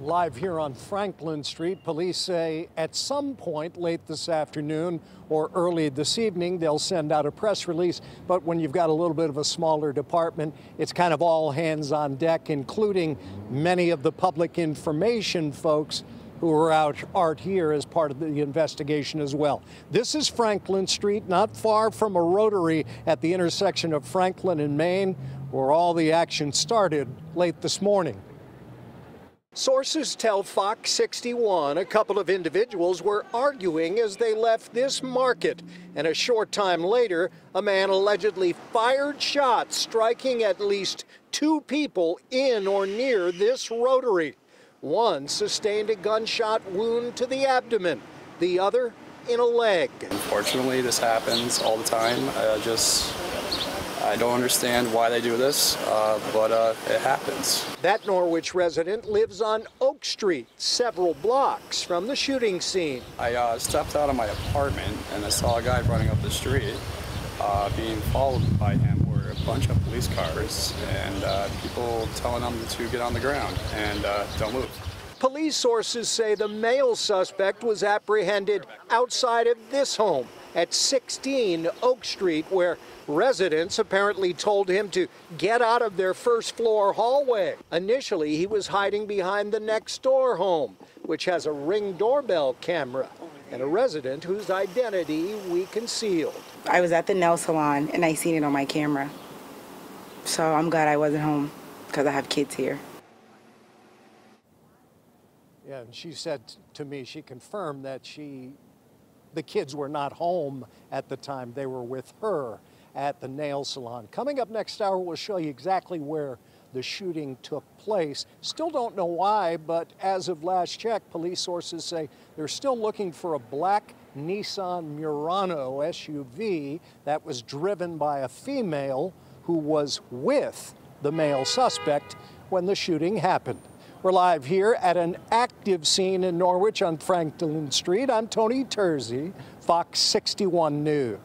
Live here on Franklin Street, police say at some point late this afternoon or early this evening, they'll send out a press release. But when you've got a little bit of a smaller department, it's kind of all hands on deck, including many of the public information folks who are out art here as part of the investigation as well. This is Franklin Street, not far from a rotary at the intersection of Franklin and Main, where all the action started late this morning. Sources tell Fox 61 a couple of individuals were arguing as they left this market. And a short time later, a man allegedly fired shots, striking at least two people in or near this rotary. One sustained a gunshot wound to the abdomen, the other in a leg. Unfortunately, this happens all the time. I just I don't understand why they do this, uh, but uh, it happens. That Norwich resident lives on Oak Street, several blocks from the shooting scene. I uh, stepped out of my apartment and I saw a guy running up the street. Uh, being followed by him were a bunch of police cars and uh, people telling him to get on the ground and uh, don't move. Police sources say the male suspect was apprehended outside of this home at 16 Oak Street, where residents apparently told him to get out of their first floor hallway. Initially, he was hiding behind the next door home, which has a ring doorbell camera and a resident whose identity we concealed. I was at the nail salon and I seen it on my camera. So I'm glad I wasn't home because I have kids here. Yeah, and she said to me, she confirmed that she, the kids were not home at the time. They were with her at the nail salon. Coming up next hour, we'll show you exactly where the shooting took place. Still don't know why, but as of last check, police sources say they're still looking for a black Nissan Murano SUV that was driven by a female who was with the male suspect when the shooting happened. We're live here at an active scene in Norwich on Franklin Street. I'm Tony Terzi, Fox 61 News.